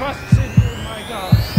trusts in you, my God.